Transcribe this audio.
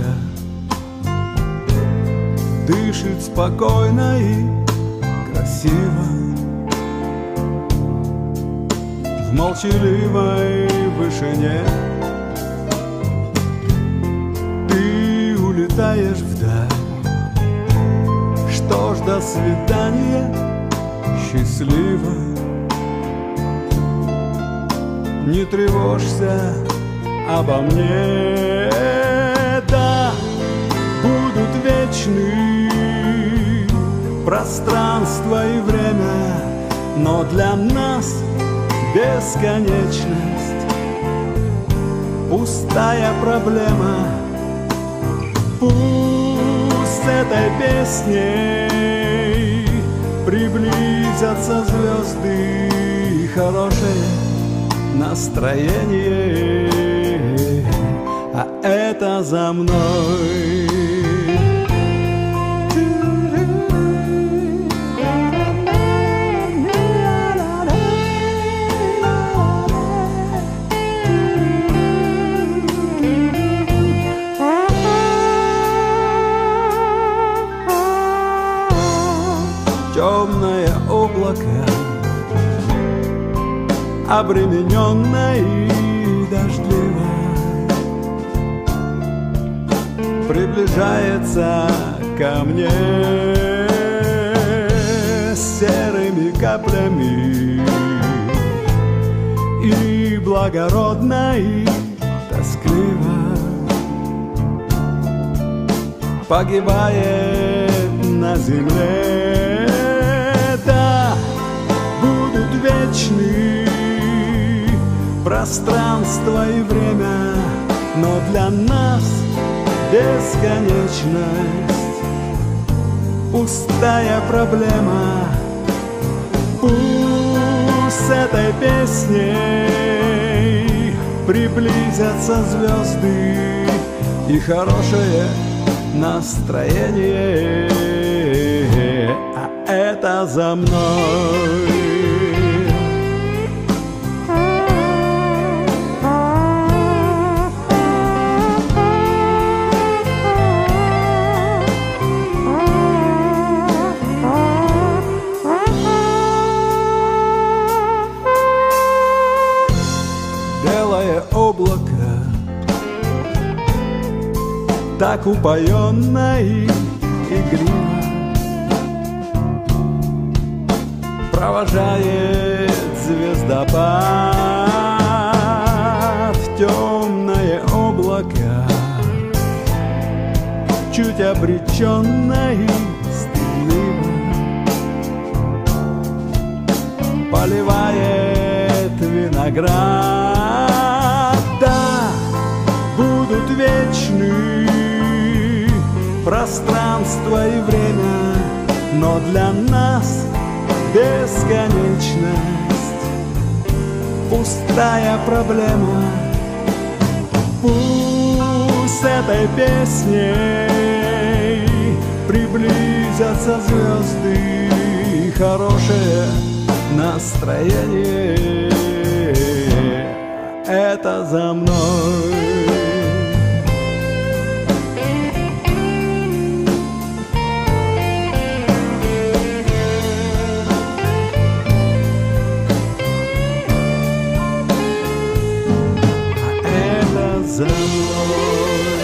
тихо Дышит спокойно и красиво. В молчаливой вышине. Ты улетаешь вдаль. Что ж, до свидания, счастливо. Не тревожься обо мне. Вечны Пространство и время Но для нас бесконечность. Пустая проблема. Пусть этой песней Приблизятся звезды Хорошее настроение. А это за мной темное облако Обремененно и дождливо Приближается ко мне Серыми каплями И благородно, и тоскливо. Погибает на земле вечны Пространство и время Но для нас бесконечность. Пустая проблема. Пусть с этой песней Приблизятся звезды И хорошее настроение. А это за мной Так упоенно и игриво Провожает звездопад Темное облако Чуть обреченно и стыдливо Поливает виноград Пространство и время Но для нас бесконечность. Пустая проблема. Пусть этой песней Приблизятся звезды Хорошее настроение. Это за мной А это за мной